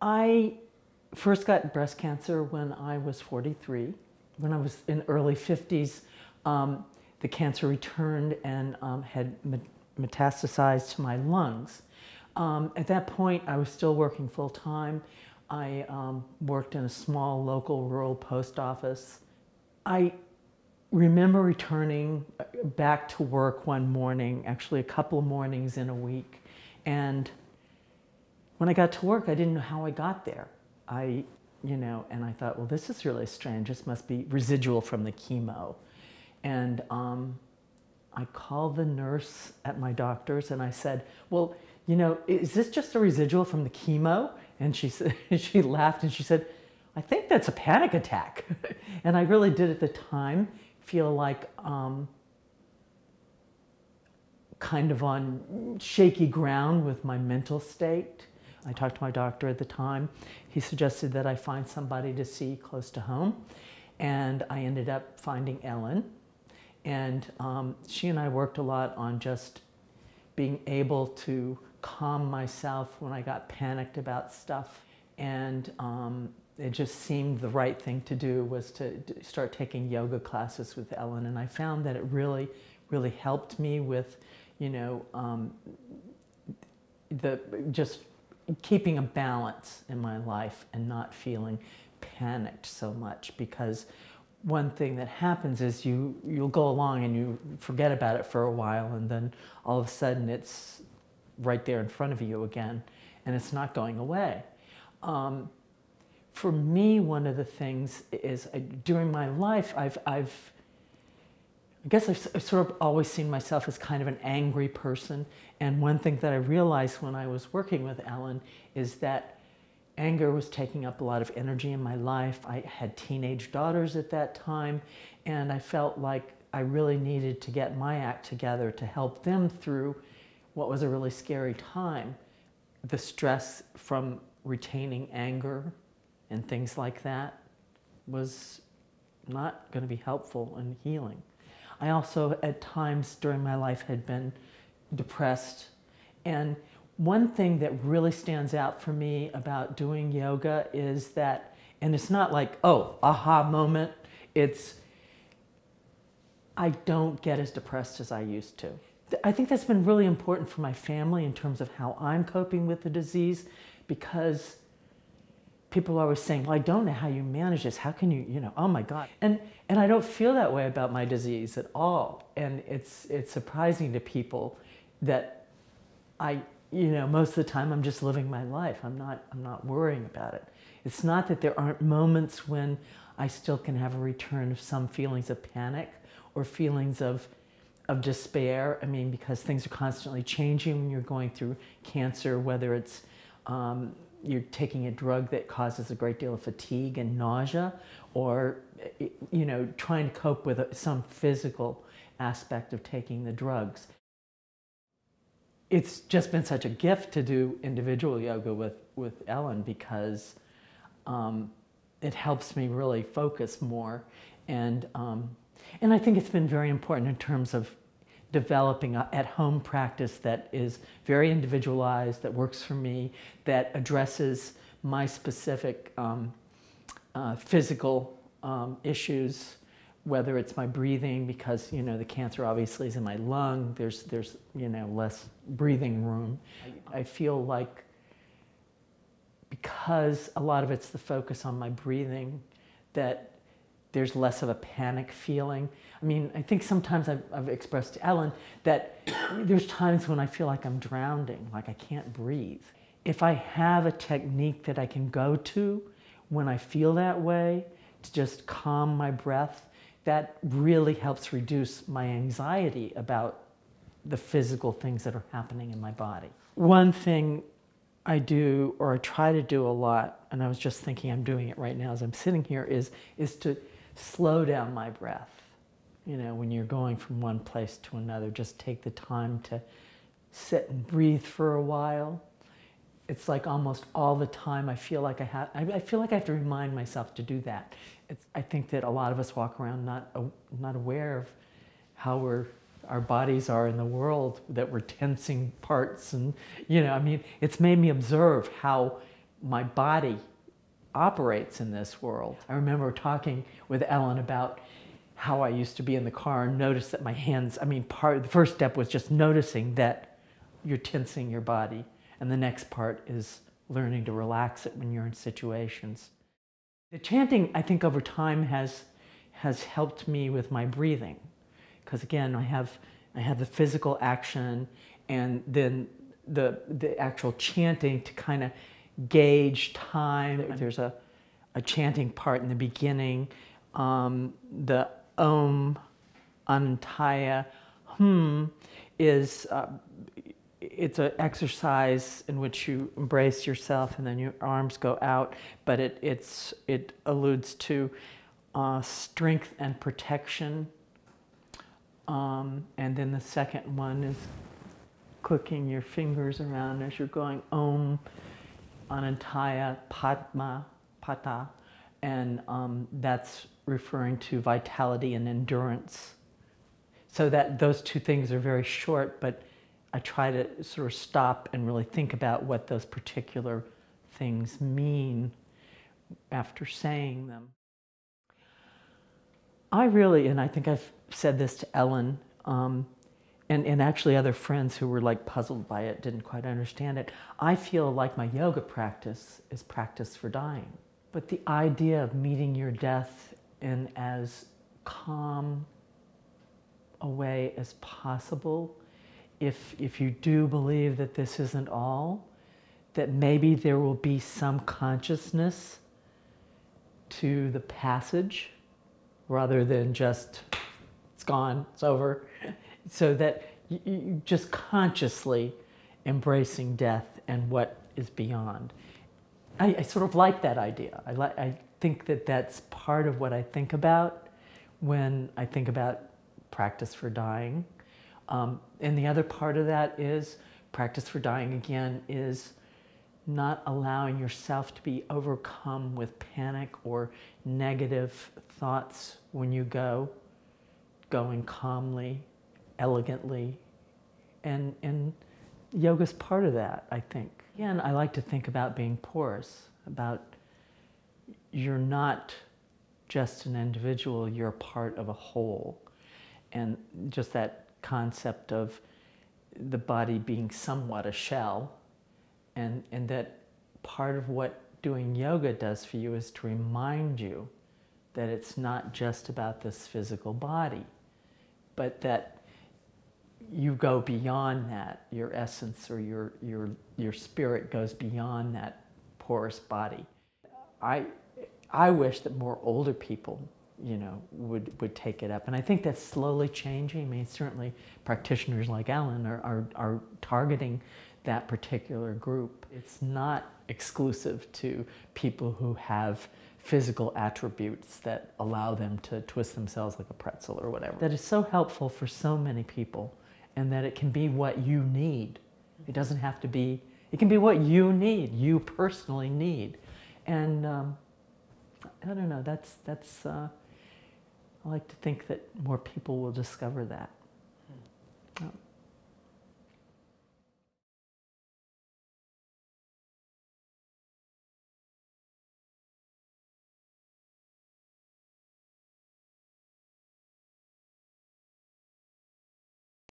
I first got breast cancer when I was 43. When I was in early 50s, um, the cancer returned and um, had metastasized to my lungs. Um, at that point, I was still working full time. I um, worked in a small local rural post office. I remember returning uh, back to work one morning, actually a couple of mornings in a week, and when I got to work, I didn't know how I got there. I, you know, and I thought, well, this is really strange. This must be residual from the chemo. And um, I called the nurse at my doctor's and I said, well, you know, is this just a residual from the chemo? And she said, she laughed and she said, I think that's a panic attack. and I really did at the time feel like um, kind of on shaky ground with my mental state. I talked to my doctor at the time. He suggested that I find somebody to see close to home. And I ended up finding Ellen. And um, she and I worked a lot on just being able to calm myself when I got panicked about stuff. And um, it just seemed the right thing to do was to start taking yoga classes with Ellen. And I found that it really, really helped me with, you know, um, the just keeping a balance in my life and not feeling panicked so much because one thing that happens is you you'll go along and you forget about it for a while and then all of a sudden it's right there in front of you again and it's not going away. Um, for me, one of the things is during my life, I've, I've I guess I've sort of always seen myself as kind of an angry person. And one thing that I realized when I was working with Ellen is that anger was taking up a lot of energy in my life. I had teenage daughters at that time, and I felt like I really needed to get my act together to help them through what was a really scary time. The stress from retaining anger and things like that was not going to be helpful in healing. I also, at times during my life, had been depressed. And one thing that really stands out for me about doing yoga is that, and it's not like, oh, aha moment, it's, I don't get as depressed as I used to. I think that's been really important for my family in terms of how I'm coping with the disease because people are always saying, well, I don't know how you manage this. How can you, you know, oh my God. And, and I don't feel that way about my disease at all. And it's, it's surprising to people that I, you know, most of the time I'm just living my life. I'm not, I'm not worrying about it. It's not that there aren't moments when I still can have a return of some feelings of panic or feelings of, of despair. I mean, because things are constantly changing when you're going through cancer, whether it's um, you're taking a drug that causes a great deal of fatigue and nausea, or you know, trying to cope with some physical aspect of taking the drugs. It's just been such a gift to do individual yoga with, with Ellen because um, it helps me really focus more. And, um, and I think it's been very important in terms of developing a at-home practice that is very individualized, that works for me, that addresses my specific um, uh, physical um, issues, whether it's my breathing, because you know the cancer obviously is in my lung. There's there's you know less breathing room. I, I feel like because a lot of it's the focus on my breathing, that there's less of a panic feeling. I mean, I think sometimes I've, I've, expressed to Ellen that there's times when I feel like I'm drowning, like I can't breathe. If I have a technique that I can go to when I feel that way to just calm my breath, that really helps reduce my anxiety about the physical things that are happening in my body. One thing I do, or I try to do a lot, and I was just thinking I'm doing it right now as I'm sitting here, is, is to slow down my breath. You know, when you're going from one place to another, just take the time to sit and breathe for a while. It's like almost all the time I feel like I have, I feel like I have to remind myself to do that. It's, I think that a lot of us walk around not, not aware of how we're, our bodies are in the world, that we're tensing parts. And, you know, I mean, it's made me observe how my body operates in this world. I remember talking with Ellen about how I used to be in the car and notice that my hands, I mean, part the first step was just noticing that you're tensing your body. And the next part is learning to relax it when you're in situations. The chanting, I think, over time has, has helped me with my breathing. Because again, I have, I have the physical action and then the, the actual chanting to kind of gauge time. There's a, a chanting part in the beginning. Um, the Om Anantaya Hmm is uh, it's an exercise in which you embrace yourself and then your arms go out, but it, it's, it alludes to uh, strength and protection. Um, and then the second one is clicking your fingers around as you're going Om Anantaya Padma Pata. And um, that's referring to vitality and endurance. So that those two things are very short, but I try to sort of stop and really think about what those particular things mean after saying them. I really, and I think I've said this to Ellen, um, and, and actually other friends who were like puzzled by it, didn't quite understand it. I feel like my yoga practice is practice for dying. But the idea of meeting your death in as calm a way as possible if, if you do believe that this isn't all, that maybe there will be some consciousness to the passage rather than just it's gone, it's over. So that you, just consciously embracing death and what is beyond. I, I sort of like that idea. I, li- I think that that's part of what I think about when I think about practice for dying. Um, and the other part of that is practice for dying again is not allowing yourself to be overcome with panic or negative thoughts when you go, going calmly, elegantly. And, and yoga's part of that, I think. Again, I like to think about being porous, about you're not just an individual, you're part of a whole. And just that concept of the body being somewhat a shell, and, and that part of what doing yoga does for you is to remind you that it's not just about this physical body, but that you go beyond that. Your essence or your, your, your spirit goes beyond that porous body. I, I wish that more older people you know, would, would take it up. And I think that's slowly changing. I mean, certainly practitioners like Ellen are, are, are targeting that particular group. It's not exclusive to people who have physical attributes that allow them to twist themselves like a pretzel or whatever. That is so helpful for so many people and that it can be what you need. It doesn't have to be, it can be what you need, you personally need. And um, I don't know, that's, that's, uh, I like to think that more people will discover that.